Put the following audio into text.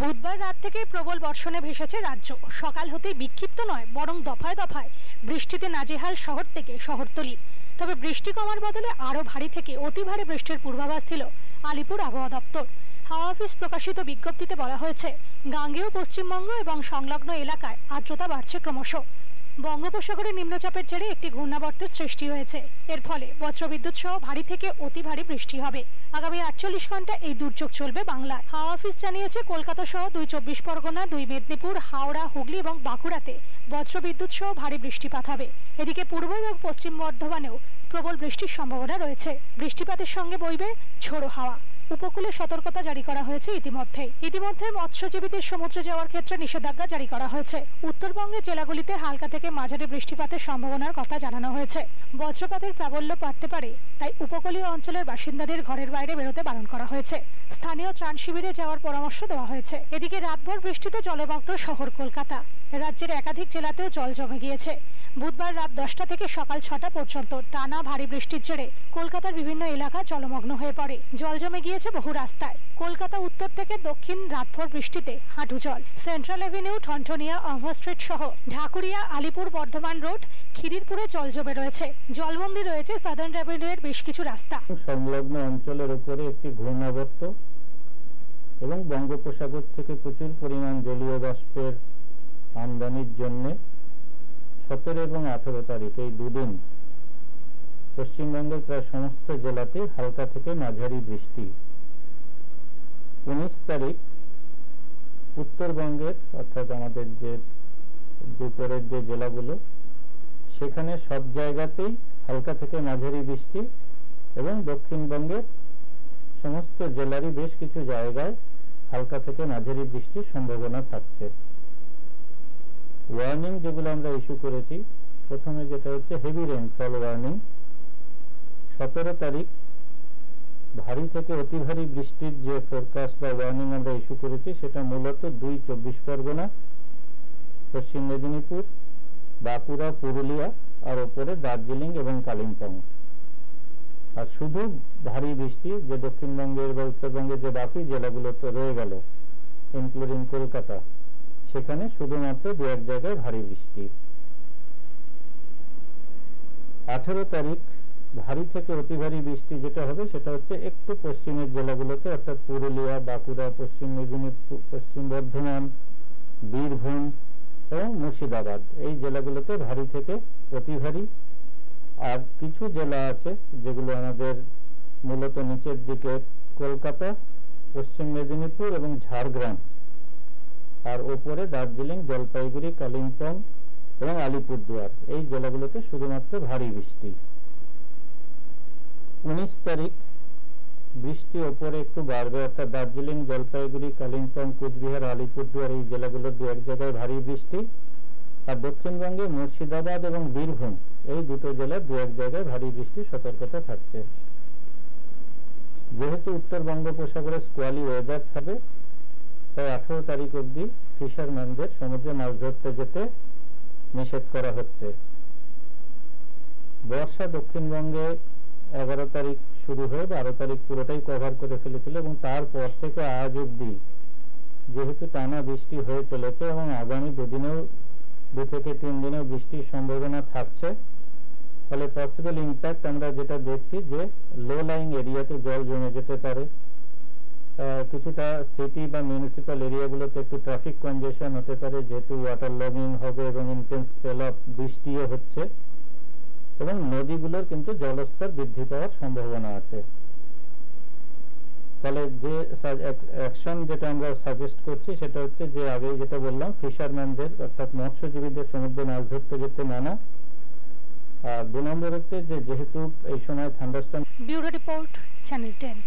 বুধবার রাত থেকে প্রবল বর্ষণে ভেসেছে রাজ্য। সকাল হতে বিক্ষিপ্ত নয়, বরং দফায় দফায় বৃষ্টিতে নাজেহাল শহর থেকে শহরতলি। তবে বৃষ্টি কমার বদলে আরও ভারী থেকে অতি ভারী বৃষ্টির পূর্বাভাস ছিল আলিপুর আবহাওয়া দপ্তর। হাওয়া অফিস প্রকাশিত বিজ্ঞপ্তিতে বলা হয়েছে, গাঙ্গেয় পশ্চিমবঙ্গ এবং সংলগ্ন এলাকায় আর্দ্রতা বাড়ছে ক্রমশ। বঙ্গোপসাগরে নিম্নচাপের জেরে একটি ঘূর্ণাবর্তের সৃষ্টি হয়েছে। এর ফলে বজ্রবিদ্যুৎ সহ ভারী থেকে অতি ভারী বৃষ্টি হবে। আগামী আটচল্লিশ ঘণ্টা এই দুর্যোগ চলবে বাংলায়। হাওয়া অফিস জানিয়েছে, কলকাতা সহ দুই চব্বিশ পরগনা, দুই মেদিনীপুর, হাওড়া, হুগলি এবং বাঁকুড়াতে বজ্রবিদ্যুৎ সহ ভারী বৃষ্টিপাত হবে। এদিকে পূর্ব এবং পশ্চিম বর্ধমানেও প্রবল বৃষ্টির সম্ভাবনা রয়েছে। বৃষ্টিপাতের সঙ্গে বইবে ঝোড়ো হাওয়া। উপকূলে সতর্কতা জারি করা হয়েছে ইতিমধ্যে। ইতিমধ্যে মৎস্যজীবীদের সমুদ্রে যাওয়ার ক্ষেত্রে নিষেধাজ্ঞা জারি করা হয়েছে। উত্তরবঙ্গের জেলাগুলিতে হালকা থেকে মাঝারি বৃষ্টিপাতের সম্ভাবনার কথা জানানো হয়েছে। বজ্রপাতের প্রাবল্য বাড়তে পারে, তাই উপকূলীয় অঞ্চলের বাসিন্দাদের ঘরের বাইরে বেরোতে বারণ করা হয়েছে। স্থানীয় ত্রাণ শিবিরে যাওয়ার পরামর্শ দেওয়া হয়েছে। এদিকে রাতভর বৃষ্টিতে জলমগ্ন শহর কলকাতা। রাজ্যের একাধিক জেলাতেও জল জমে গিয়েছে। বুধবার রাত দশটা থেকে সকাল ছটা পর্যন্ত টানা ভারী বৃষ্টির জেরে কলকাতার বিভিন্ন এলাকা জলমগ্ন হয়ে পড়ে। জল জমে গিয়েছে বহু রাস্তায়। কলকাতা উত্তর থেকে দক্ষিণ রাতভর বৃষ্টিতে হাঁটু জল। সেন্ট্রাল এভিনিউ ঠনঠনিয়া আহমা স্ট্রিট সহ ঢাকুরিয়া, আলিপুর, বর্ধমান রোড, খিদিরপুরে জল জমে রয়েছে। জলবন্দি রয়েছে সাদার্ন রেভিনিউয়ের বেশ কিছু রাস্তা। সংলগ্ন অঞ্চলের উপরে একটি ঘূর্ণাবর্ত এবং বঙ্গোপসাগর থেকে প্রচুর পরিমাণ জলীয় বাষ্পের আমদানির জন্য সতেরো এবং আঠেরো তারিখ, এই দুদিন পশ্চিমবঙ্গের প্রায় সমস্ত জেলাতে হালকা থেকে মাঝারি বৃষ্টি। উনিশ তারিখ উত্তরবঙ্গের, অর্থাৎ আমাদের যে দুপুরের যে জেলাগুলো, সেখানে সব জায়গাতেই হালকা থেকে মাঝারি বৃষ্টি এবং দক্ষিণবঙ্গের সমস্ত জেলারই বেশ কিছু জায়গায় হালকা থেকে মাঝারি বৃষ্টির সম্ভাবনা থাকছে। ওয়ার্নিং যেগুলো আমরা ইস্যু করেছি, প্রথমে যেটা হচ্ছে হেভি রেনফল ওয়ার্নিং সতেরো তারিখ, ভারী থেকে অতি ভারী বৃষ্টির যে ফোরকাস্ট বা ওয়ার্নিং আমরা ইস্যু করেছি, সেটা মূলত দুই চব্বিশ পরগনা, পশ্চিম মেদিনীপুর, বাঁকুড়া, পুরুলিয়া, আর ওপরে দার্জিলিং এবং কালিম্পং। আর শুধু ভারী বৃষ্টি, যে দক্ষিণবঙ্গের বা উত্তরবঙ্গের যে বাকি জেলাগুলোতে রয়ে গেল ইনক্লুডিং কলকাতা, সেখানে শুধুমাত্র দু এক জায়গায় ভারী বৃষ্টি। আঠেরো তারিখ ভারী থেকে অতি ভারী বৃষ্টি যেটা হবে সেটা হচ্ছে একটু পশ্চিমের জেলাগুলোতে, অর্থাৎ পুরুলিয়া, বাঁকুড়া, পশ্চিম মেদিনীপুর, পশ্চিম বর্ধমান, বীরভূম এবং মুর্শিদাবাদ। এই জেলাগুলোতে ভারী থেকে অতি ভারী। আর কিছু জেলা আছে যেগুলো আমাদের মূলত নিচের দিকে, কলকাতা, পশ্চিম মেদিনীপুর এবং ঝাড়গ্রাম। আর ওপরে দার্জিলিং, জলপাইগুড়ি, কালিম্পং এবং আলিপুরদুয়ার। এই জেলাগুলোতে শুধুমাত্র ভারী বৃষ্টি। উনিশ তারিখ বৃষ্টি ওপরে একটু বাড়বে, অর্থাৎ দার্জিলিং, জলপাইগুড়ি, কালিম্পং, কুচবিহার, আলিপুরদুয়ার এই জেলাগুলোর দু এক জায়গায় ভারী বৃষ্টি। আর দক্ষিণবঙ্গে মুর্শিদাবাদ এবং বীরভূম এই দুটো জেলার দু এক জায়গায় ভারী বৃষ্টির সতর্কতা থাকছে। যেহেতু উত্তর বঙ্গোপসাগরে স্কোয়ালি ওয়েদার থাকবে, তাই আঠারো তারিখ অবধি ফিশারম্যানদের সমুদ্রে মাছ ধরতে যেতে নিষেধ করা হচ্ছে। বর্ষা দক্ষিণবঙ্গে এগারো তারিখ শুরু হয়ে বারো তারিখ পুরোটাই কভার করে ফেলেছিল এবং তারপর থেকে আজ অব্দি যেহেতু টানা বৃষ্টি হয়ে চলেছে এবং আগামী দুদিনেও, দু থেকে তিন দিনেও বৃষ্টির সম্ভাবনা থাকছে, ফলে পসিবল ইম্প্যাক্ট আমরা যেটা দেখছি যে লো লাইং এরিয়াতে জল জমে যেতে পারে। কিছুটা সিটি বা মিউনিসিপ্যাল এরিয়াগুলোতে একটু ট্রাফিক কনজেশন হতে পারে, যেহেতু ওয়াটার লগিং হবে এবং ইন্টেন্স স্পেল অফ বৃষ্টিও হচ্ছে। এবং নদীগুলোর কিন্তু জলস্তর বৃদ্ধি পাওয়ার সম্ভাবনা আছে। তাহলে যে অ্যাকশন যেটা আমরা সাজেস্ট করছি সেটা হচ্ছে যে আগে যেটা বললাম ফিশারম্যানদের অর্থাৎ মৎস্যজীবীদের সমুদ্রে মাছ ধরতে যেতে মানা। আর দু নম্বর হচ্ছে যে যেহেতু এই সময় থান্ডারস্টর্ম রিপোর্ট চ্যানেল টেন